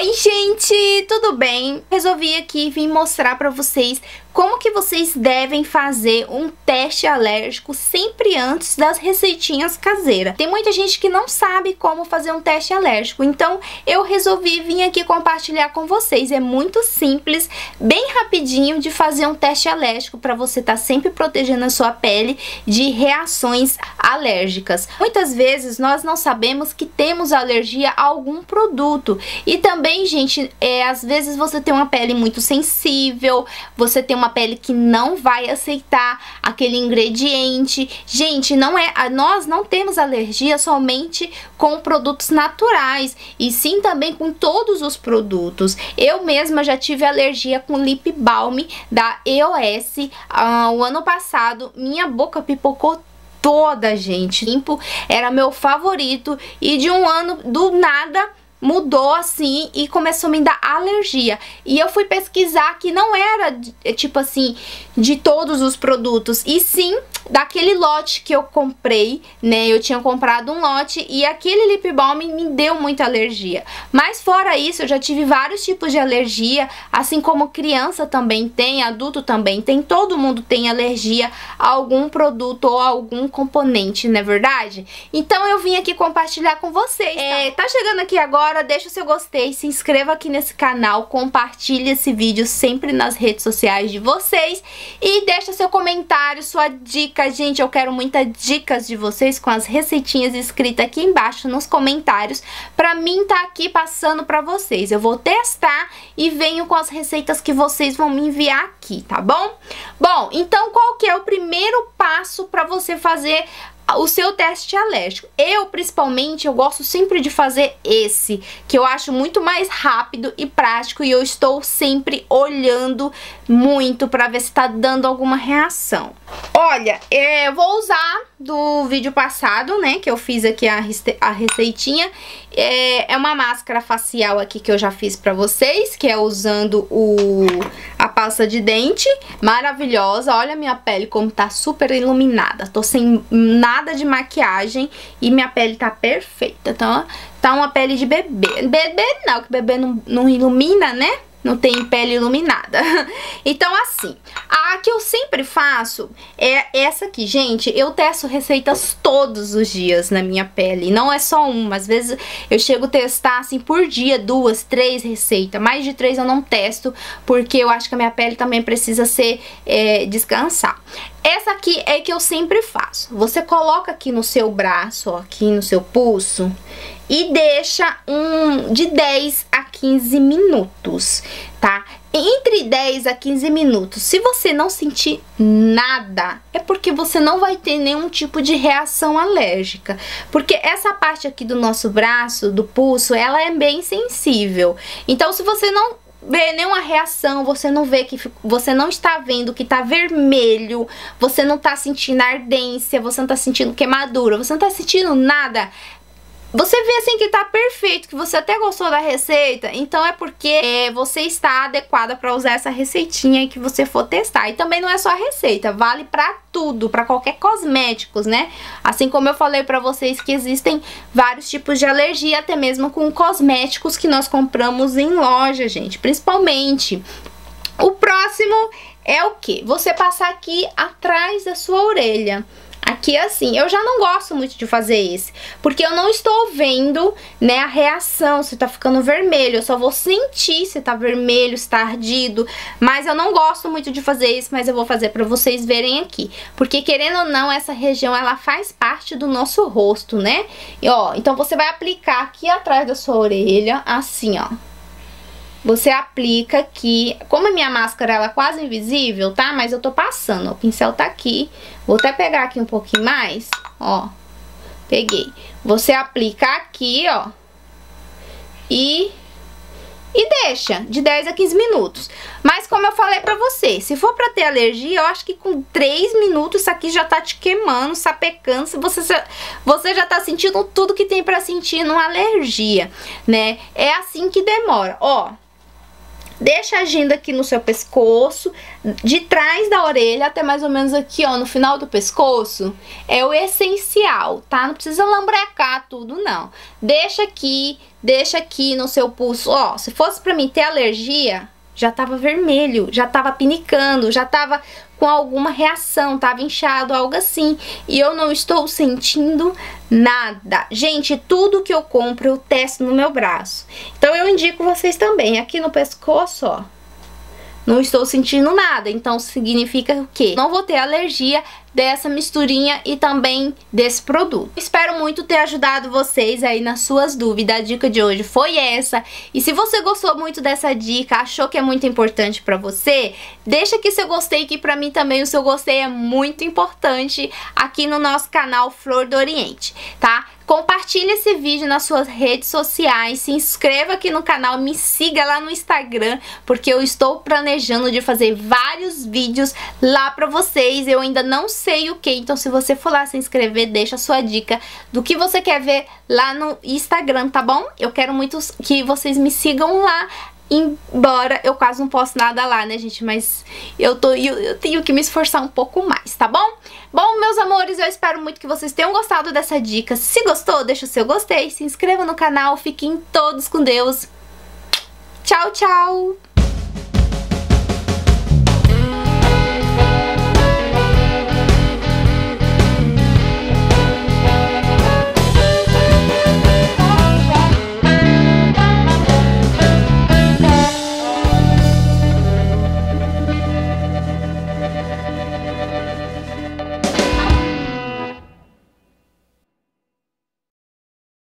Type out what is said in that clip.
Oi gente, tudo bem? Resolvi aqui vir mostrar pra vocês como que vocês devem fazer um teste alérgico sempre antes das receitinhas caseiras. Tem muita gente que não sabe como fazer um teste alérgico, então eu resolvi vir aqui compartilhar com vocês. É muito simples, bem rapidinho de fazer um teste alérgico para você estar tá sempre protegendo a sua pele de reações alérgicas. Muitas vezes nós não sabemos que temos alergia a algum produto e também, gente, é, às vezes você tem uma pele muito sensível, você tem uma uma pele que não vai aceitar aquele ingrediente. Gente, não é, nós não temos alergia somente com produtos naturais, e sim também com todos os produtos. Eu mesma já tive alergia com lip balm da EOS uh, o ano passado. Minha boca pipocou toda, gente. Limpo era meu favorito e de um ano do nada mudou assim e começou a me dar alergia. E eu fui pesquisar que não era tipo assim de todos os produtos, e sim daquele lote que eu comprei, né? Eu tinha comprado um lote e aquele lip balm me deu muita alergia. Mas fora isso, eu já tive vários tipos de alergia, assim como criança também tem, adulto também tem, todo mundo tem alergia a algum produto ou algum componente, não é verdade? Então eu vim aqui compartilhar com vocês. Tá, é, tá chegando aqui agora, deixa o seu gostei, se inscreva aqui nesse canal, compartilhe esse vídeo sempre nas redes sociais de vocês e deixa seu comentário, sua dica gente, eu quero muitas dicas de vocês com as receitinhas escritas aqui embaixo nos comentários pra mim tá aqui passando pra vocês. Eu vou testar e venho com as receitas que vocês vão me enviar aqui, tá bom? Bom, então qual que é o primeiro passo pra você fazer o seu teste alérgico. Eu, principalmente, eu gosto sempre de fazer esse, que eu acho muito mais rápido e prático e eu estou sempre olhando muito para ver se tá dando alguma reação. Olha, é, eu vou usar do vídeo passado, né, que eu fiz aqui a, a receitinha. É, é uma máscara facial aqui que eu já fiz pra vocês, que é usando o, pasta de dente, maravilhosa. Olha a minha pele como tá super iluminada, tô sem nada de maquiagem e minha pele tá perfeita, então tá uma pele de bebê. Bebê não, que bebê não, não ilumina, né? não tem pele iluminada. então, assim, a que eu sempre faço é essa aqui. Gente, eu testo receitas todos os dias na minha pele. Não é só uma. Às vezes eu chego a testar, assim, por dia, duas, três receitas. Mais de três eu não testo, porque eu acho que a minha pele também precisa ser, é, descansar. Essa aqui é que eu sempre faço. Você coloca aqui no seu braço, ó, aqui no seu pulso, e deixa um de 10 a 15 minutos, tá? Entre 10 a 15 minutos. Se você não sentir nada, é porque você não vai ter nenhum tipo de reação alérgica. Porque essa parte aqui do nosso braço, do pulso, ela é bem sensível. Então, se você não vê nenhuma reação, você não vê que você não está vendo que tá vermelho, você não tá sentindo ardência, você não tá sentindo queimadura, você não tá sentindo nada, você vê assim que tá perfeito, que você até gostou da receita, então é porque é, você está adequada para usar essa receitinha que você for testar. E também não é só a receita, vale para tudo, para qualquer cosméticos, né? Assim como eu falei para vocês que existem vários tipos de alergia, até mesmo com cosméticos que nós compramos em loja, gente, principalmente. O próximo é o que? Você passar aqui atrás da sua orelha. Aqui assim, eu já não gosto muito de fazer esse, porque eu não estou vendo, né, a reação, se tá ficando vermelho, eu só vou sentir se tá vermelho, se tá ardido, mas eu não gosto muito de fazer isso, mas eu vou fazer pra vocês verem aqui, porque querendo ou não, essa região, ela faz parte do nosso rosto, né, e ó, então você vai aplicar aqui atrás da sua orelha, assim, ó, você aplica aqui, como a minha máscara ela é quase invisível, tá? Mas eu tô passando, o pincel tá aqui. Vou até pegar aqui um pouquinho mais, ó. Peguei. Você aplica aqui, ó. E e deixa de 10 a 15 minutos. Mas como eu falei pra você, se for pra ter alergia, eu acho que com 3 minutos isso aqui já tá te queimando, sapecando, você, você já tá sentindo tudo que tem pra sentir numa alergia, né? É assim que demora, ó. Deixa agindo aqui no seu pescoço, de trás da orelha até mais ou menos aqui, ó, no final do pescoço. É o essencial, tá? Não precisa lambrecar tudo, não. Deixa aqui, deixa aqui no seu pulso. Ó, se fosse pra mim ter alergia, já tava vermelho, já tava pinicando, já tava com alguma reação, tava inchado, algo assim. E eu não estou sentindo nada. Gente, tudo que eu compro eu testo no meu braço. Então eu indico vocês também, aqui no pescoço, ó não estou sentindo nada. Então significa o quê? Não vou ter alergia dessa misturinha e também desse produto. Espero muito ter ajudado vocês aí nas suas dúvidas. A dica de hoje foi essa. E se você gostou muito dessa dica, achou que é muito importante para você, deixa aqui seu gostei que para mim também o seu gostei é muito importante aqui no nosso canal Flor do Oriente, tá? Compartilhe esse vídeo nas suas redes sociais, se inscreva aqui no canal, me siga lá no Instagram, porque eu estou planejando de fazer vários vídeos lá pra vocês. Eu ainda não o que, então se você for lá se inscrever, deixa a sua dica do que você quer ver lá no Instagram, tá bom? Eu quero muito que vocês me sigam lá embora eu quase não posso nada lá, né, gente? Mas eu, tô, eu, eu, tenho que me esforçar um pouco mais, tá bom? Bom, meus amores, eu espero muito que vocês tenham gostado dessa dica. Se gostou, deixa o seu gostei, se inscreva no canal, fiquem todos com Deus. Tchau, tchau!